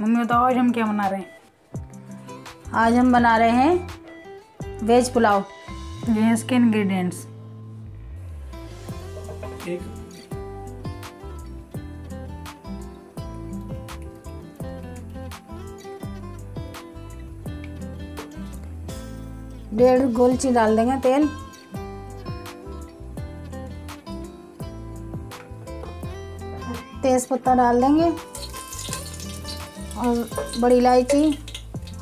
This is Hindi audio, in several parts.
मम्मी बताओ आज हम क्या बना रहे हैं? आज हम बना रहे हैं वेज पुलाव। ये हैं इसके इंग्रेडिएंट्स डेढ़ गोलची डाल देंगे तेल। तेज पत्ता डाल देंगे। और बड़ी इलायची,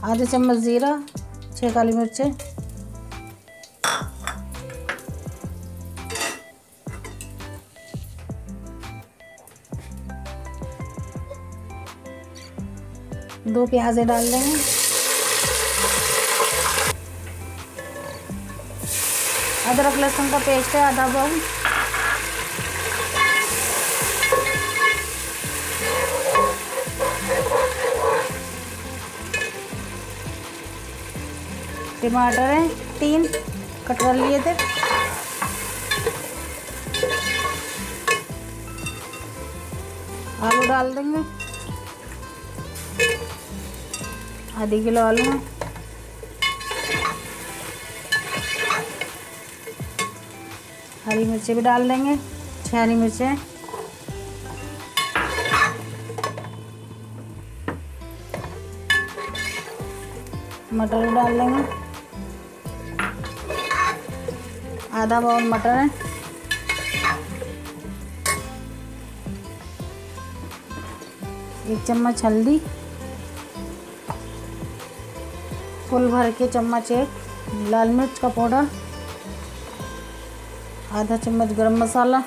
आधा चम्मच ज़ीरा छः काली मिर्चें। दो प्याजे डाल देंगे अदरक लहसुन का पेस्ट है, आधा बाउल टमाटर है, तीन कट कर लिए थे। आलू डाल देंगे। आधी किलो आलू है। हरी मिर्ची भी डाल देंगे छः हरी मिर्चें। मटर डाल देंगे। आधा बाउल मटर है। एक चम्मच हल्दी। फुल भर के चम्मच एक लाल मिर्च का पाउडर। आधा चम्मच गरम मसाला।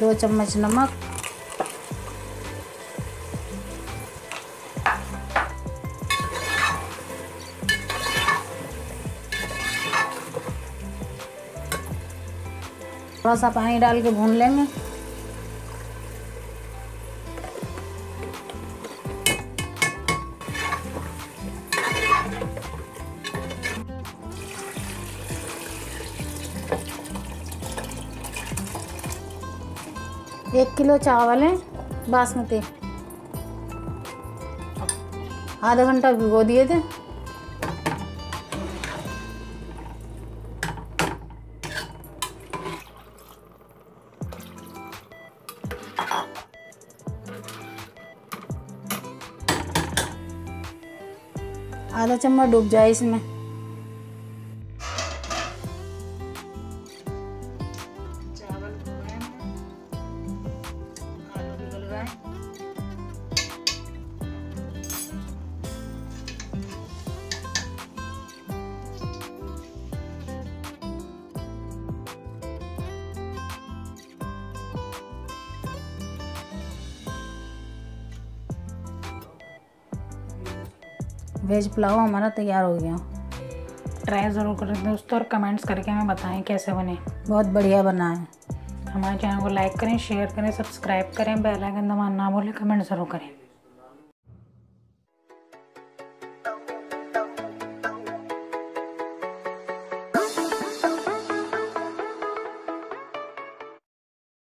दो चम्मच नमक। थोड़ा सा पानी डाल के भून लेंगे। एक किलो चावल है, बासमती। आधा घंटा भिगो दिए थे। आधा चम्मच डूब जाए इसमें। चावल वेज पुलाव हमारा तैयार हो गया। ट्राई ज़रूर करें दोस्तों और कमेंट्स करके हमें बताएँ कैसे बने। बहुत बढ़िया बना है। हमारे चैनल को लाइक करें शेयर करें सब्सक्राइब करें बेल आइकन दबाना ना भूलें कमेंट ज़रूर करें।